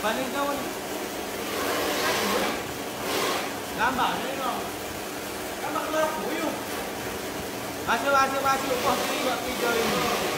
把那个，我宝的那个，男宝的不用，啊这把这把这，我这一个可以交。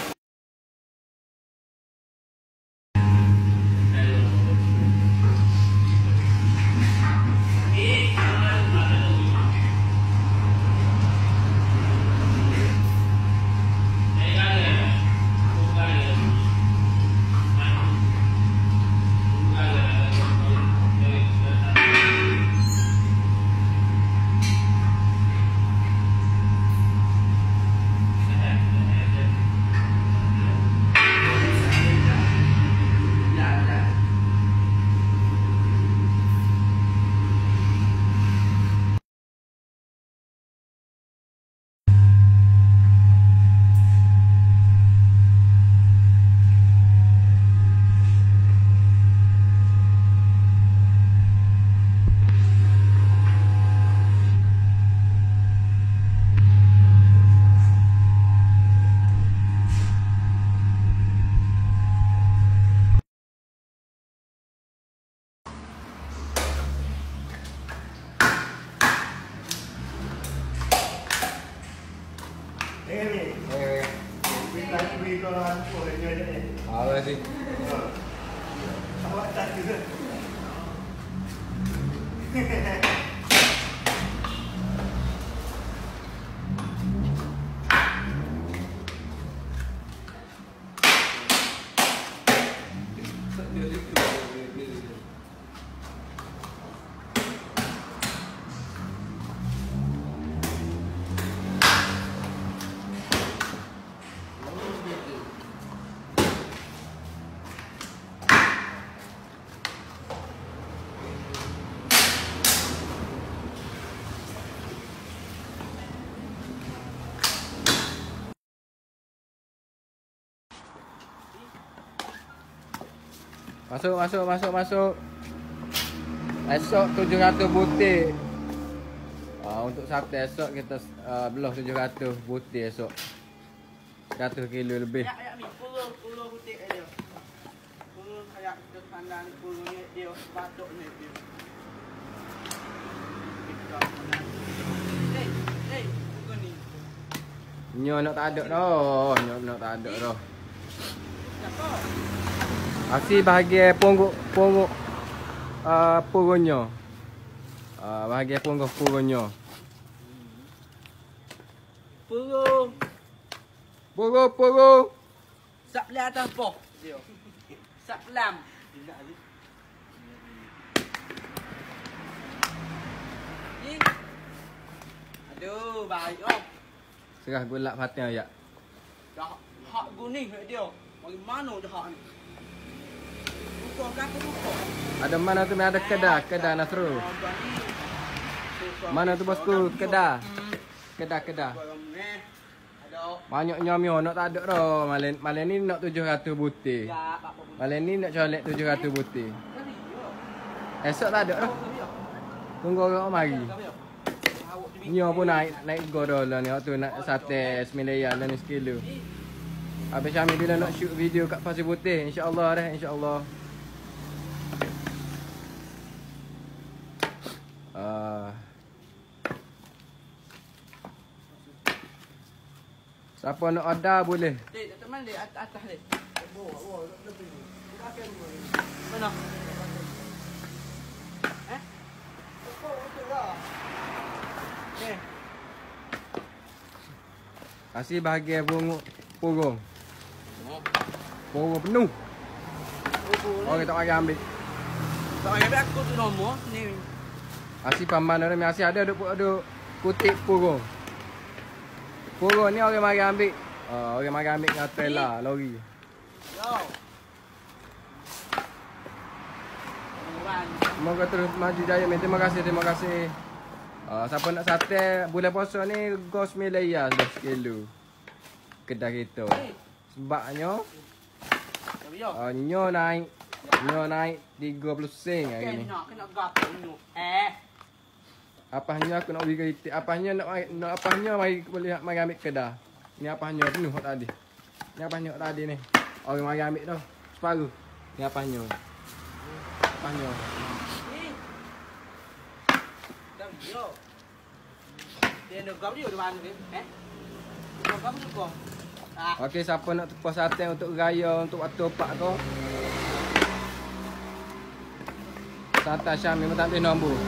Eh ni. Eh, Kita beri kau aku ni aja ni. apa sih? Awak tak juga. Masuk, masuk, masuk, masuk. Esok 700 butir. Uh, untuk Sabtu esok kita uh, belah 700 butir esok. 100 kilo lebih. Ya ya ni puluh puluh butik dia. Puluh kayak kita pandang puluh ni dia batuk ni dia. Hey, hey, bukan ni. Nyo nak tak ada dah. Nyo nak tak ada dah. Siapa? Aksi bahagian pungguk pungguk uh, purunya. Uh, bahagian pungguk purunya. Puluh. Puru puru. Sap le atas poh dia. Sap lam. Aduh, baik oh. Serah gulak fatih ayat. Dah hak kuning dia. Bagi mana dah hak ni? Ada mana tu ada kedah, kedah Nasrul. Mana tu bosku? Kedah. Kedah kedah. Banyak nyamio nak tak ada dah. Malam malam ni nak 700 butir. Malam ni nak colek 700 butir. Esok tak ada dah. Tunggu orang mari. Nyo pun naik naik go dah lah ni. Waktu nak sate sembilan lah ni sekilo. Habis Syamil bila nak shoot video kat Pasir Putih. InsyaAllah dah. InsyaAllah. Siapa nak order boleh. Dek, tak mana dek atas atas dek. Mana? Eh? Eh, Kasih bahagian punggung. Punggung. Punggung penuh. Orang tak bagi ambil. tak payah ambil aku tu nombor ni. Kasih paman orang masih ada duk duk kutip punggung. Punggung ni orang mari ambil. Uh, orang mari ambil dengan trailer lori. Yo. Semoga terus maju jaya. Terima kasih, terima kasih. Uh, siapa nak sate bulan puasa ni gos milaya 10 kilo. Kedai kita. Sebabnya uh, nyo naik nyo naik 30 sen hari ni. Kena kena gapo ni. Eh. Apanya aku nak bagi kritik. Apanya nak nak apanya mari boleh mari ambil kedah. Ni apanya penuh hot tadi. Ni apanya hot tadi ni. Orang mari ambil dah. Separuh. Ni apanya. Apanya. Ni. Dah dia. Dia nak gam dia di mana ni? Eh? Gam tu kau. Ah. Okey, siapa nak tukar sate untuk raya untuk waktu pak kau? Sate Syam memang tak boleh nombor.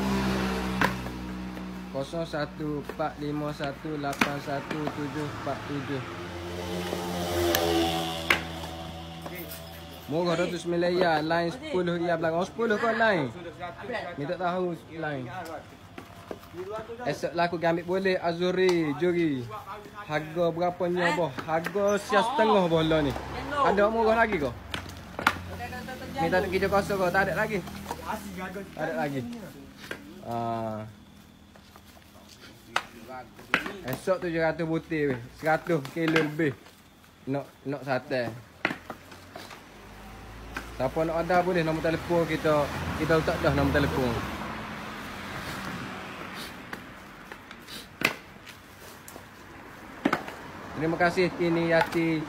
0145181747. Murah ratus miliar, line 10 ya belakang. Oh, 10 kau line. Minta tahu line. Esok lah aku ambil boleh Azuri, Juri. Harga berapa ni boh? Harga sia setengah bola ni. Ada murah lagi kau? Minta tak kerja kosong kau, tak ada lagi. Tak ada lagi. Ah. Esok tu 700 butir weh. 100 kilo lebih. Nak nak sate. Siapa nak order boleh nombor telefon kita kita letak dah nombor telefon. Terima kasih Tini Yati.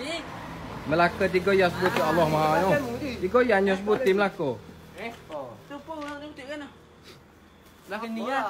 Melaka tiga yang sebut Allah Maha. Tiga yang sebut Melaka. Eh? Tu pun orang tengok kan. Lah ni ya.